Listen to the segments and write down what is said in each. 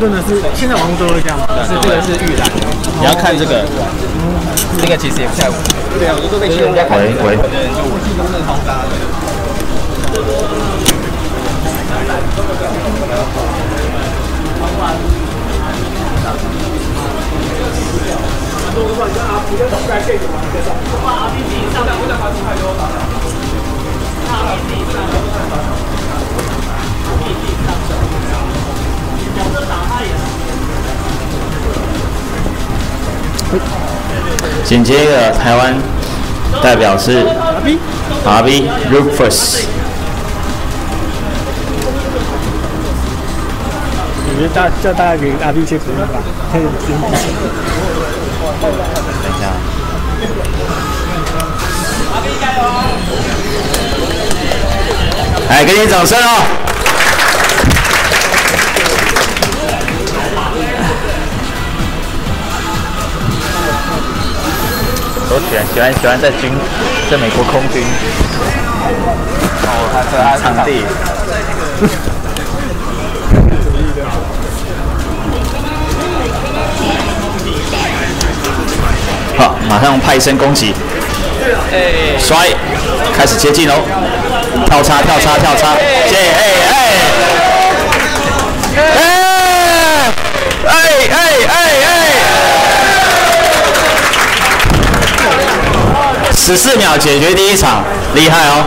的是，现在网络都会这样吗？是这个是玉兰，你要看这个，这个其实也不太稳。对啊，我都被人家喂喂。紧接着台湾代表是 RB Rufus。我觉得大叫大家给阿 B 一些鼓励吧。等一下。阿 B 加油！来，给你掌声哦！我喜欢喜欢喜欢在军，在美国空军。哦，他是他场地。好，马上派生攻击，摔，开始接近喽，跳叉跳叉跳叉，接哎哎，哎哎哎哎哎，十四秒解决第一场，厉害哦！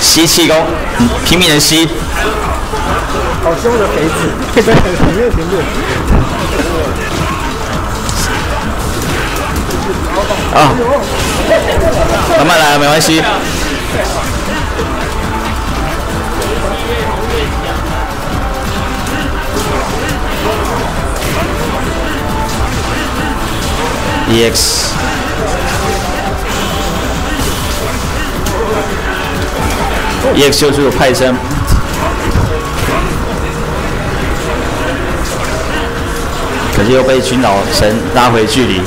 吸气功，拼命的吸。好凶的肥子，对，很热情的。啊，慢慢来，没关系。EX。EX 就是派生，可是又被群老神拉回距离。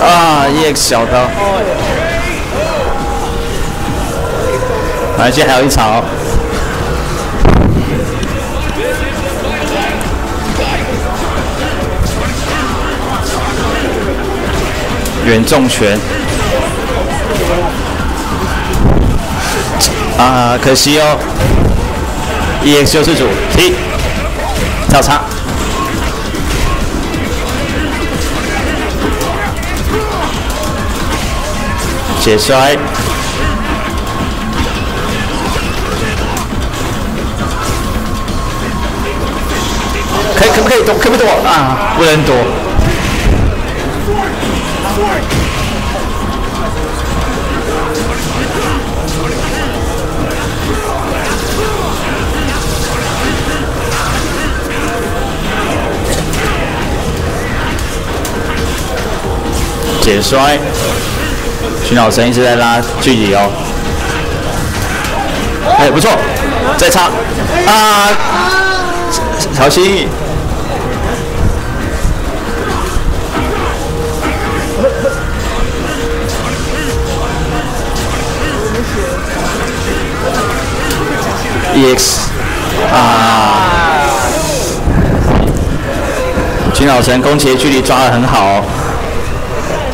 啊！EX 小刀，反正现在还有一场哦。远重拳，啊，可惜哦。EX 救世主，T，跳叉，解摔，可以可不可以躲？可不可以躲啊？不能躲。解摔，徐老神一直在拉距离哦。哎，不错，再插啊，小心。EX 啊，金老神攻击距离抓的很好。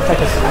太可惜了。